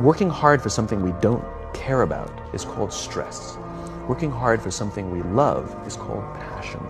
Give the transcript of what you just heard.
Working hard for something we don't care about is called stress. Working hard for something we love is called passion.